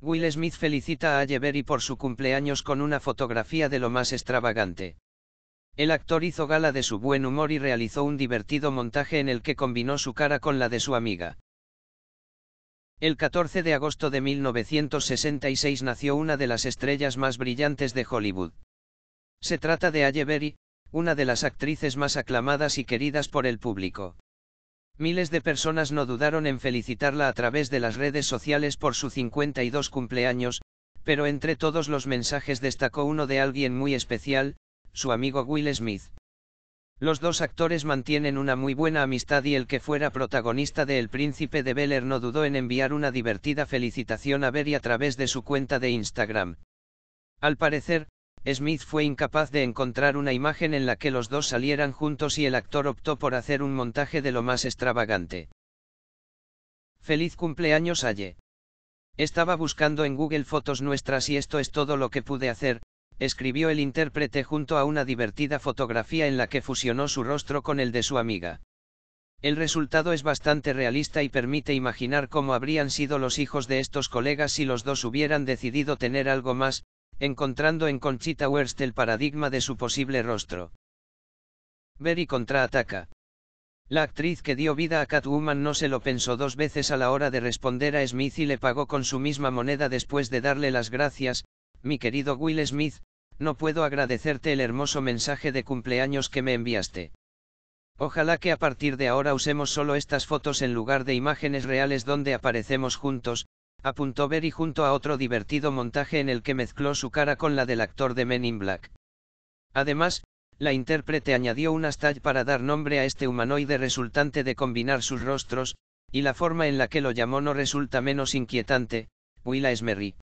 Will Smith felicita a Halle Berry por su cumpleaños con una fotografía de lo más extravagante. El actor hizo gala de su buen humor y realizó un divertido montaje en el que combinó su cara con la de su amiga. El 14 de agosto de 1966 nació una de las estrellas más brillantes de Hollywood. Se trata de Halle Berry, una de las actrices más aclamadas y queridas por el público. Miles de personas no dudaron en felicitarla a través de las redes sociales por su 52 cumpleaños, pero entre todos los mensajes destacó uno de alguien muy especial, su amigo Will Smith. Los dos actores mantienen una muy buena amistad y el que fuera protagonista de El Príncipe de Bel Air no dudó en enviar una divertida felicitación a Berry a través de su cuenta de Instagram. Al parecer, Smith fue incapaz de encontrar una imagen en la que los dos salieran juntos y el actor optó por hacer un montaje de lo más extravagante. Feliz cumpleaños Aye. Estaba buscando en Google fotos nuestras y esto es todo lo que pude hacer, escribió el intérprete junto a una divertida fotografía en la que fusionó su rostro con el de su amiga. El resultado es bastante realista y permite imaginar cómo habrían sido los hijos de estos colegas si los dos hubieran decidido tener algo más, encontrando en Conchita Wurst el paradigma de su posible rostro. Berry contraataca. La actriz que dio vida a Catwoman no se lo pensó dos veces a la hora de responder a Smith y le pagó con su misma moneda después de darle las gracias, mi querido Will Smith, no puedo agradecerte el hermoso mensaje de cumpleaños que me enviaste. Ojalá que a partir de ahora usemos solo estas fotos en lugar de imágenes reales donde aparecemos juntos, apuntó Berry junto a otro divertido montaje en el que mezcló su cara con la del actor de Men in Black. Además, la intérprete añadió un hashtag para dar nombre a este humanoide resultante de combinar sus rostros, y la forma en la que lo llamó no resulta menos inquietante, Willa Esmerry.